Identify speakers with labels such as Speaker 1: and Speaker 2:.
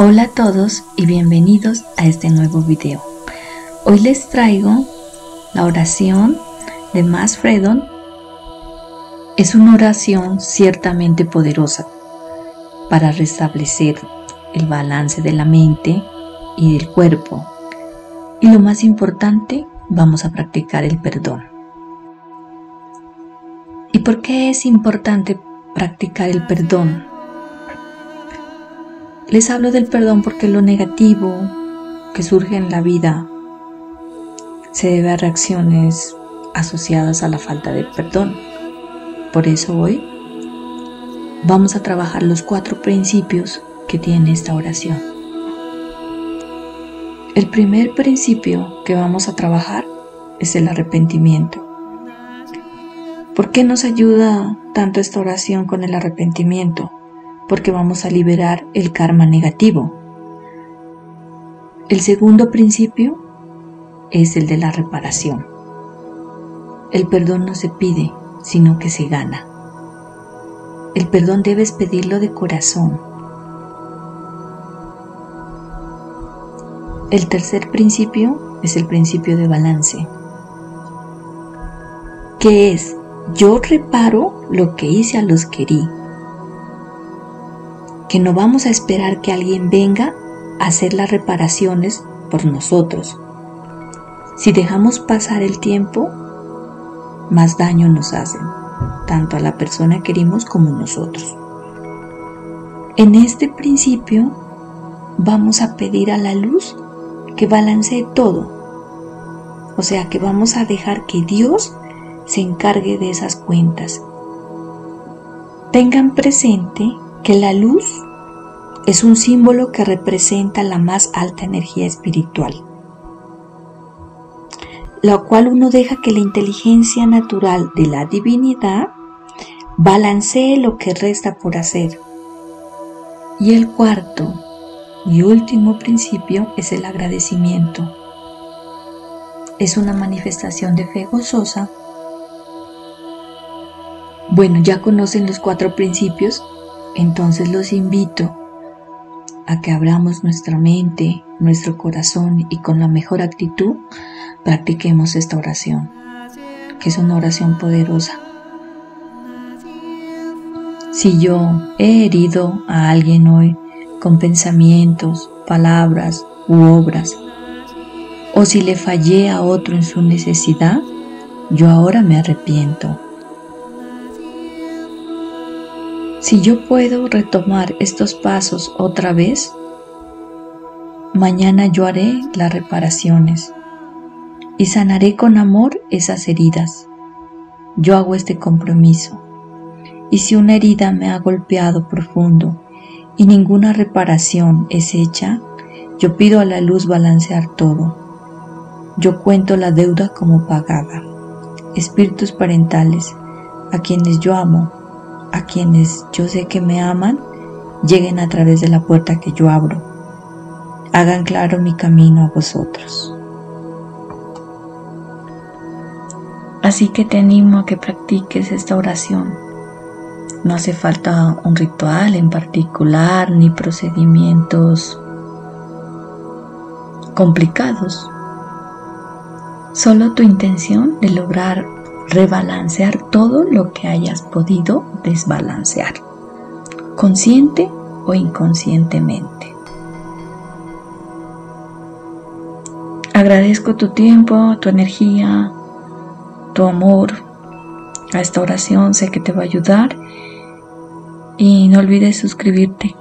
Speaker 1: Hola a todos y bienvenidos a este nuevo video. Hoy les traigo la oración de Mass Fredon. Es una oración ciertamente poderosa para restablecer el balance de la mente y del cuerpo. Y lo más importante, vamos a practicar el perdón. ¿Y por qué es importante practicar el perdón? Les hablo del perdón porque lo negativo que surge en la vida se debe a reacciones asociadas a la falta de perdón. Por eso hoy vamos a trabajar los cuatro principios que tiene esta oración. El primer principio que vamos a trabajar es el arrepentimiento. ¿Por qué nos ayuda tanto esta oración con el arrepentimiento? Porque vamos a liberar el karma negativo. El segundo principio es el de la reparación. El perdón no se pide, sino que se gana. El perdón debes pedirlo de corazón. El tercer principio es el principio de balance, que es yo reparo lo que hice a los que herí que no vamos a esperar que alguien venga a hacer las reparaciones por nosotros. Si dejamos pasar el tiempo, más daño nos hacen, tanto a la persona que herimos como nosotros. En este principio vamos a pedir a la luz que balancee todo. O sea que vamos a dejar que Dios se encargue de esas cuentas. Tengan presente que la luz es un símbolo que representa la más alta energía espiritual, la cual uno deja que la inteligencia natural de la divinidad balancee lo que resta por hacer. Y el cuarto y último principio es el agradecimiento. Es una manifestación de fe gozosa. Bueno, ya conocen los cuatro principios, entonces los invito a que abramos nuestra mente, nuestro corazón y con la mejor actitud practiquemos esta oración, que es una oración poderosa. Si yo he herido a alguien hoy con pensamientos, palabras u obras, o si le fallé a otro en su necesidad, yo ahora me arrepiento Si yo puedo retomar estos pasos otra vez, mañana yo haré las reparaciones y sanaré con amor esas heridas. Yo hago este compromiso. Y si una herida me ha golpeado profundo y ninguna reparación es hecha, yo pido a la luz balancear todo. Yo cuento la deuda como pagada. Espíritus parentales, a quienes yo amo, a quienes yo sé que me aman lleguen a través de la puerta que yo abro. Hagan claro mi camino a vosotros. Así que te animo a que practiques esta oración. No hace falta un ritual en particular ni procedimientos complicados. Solo tu intención de lograr rebalancear todo lo que hayas podido desbalancear, consciente o inconscientemente. Agradezco tu tiempo, tu energía, tu amor a esta oración, sé que te va a ayudar y no olvides suscribirte